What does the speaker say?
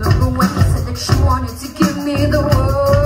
Remember when you said that you wanted to give me the world.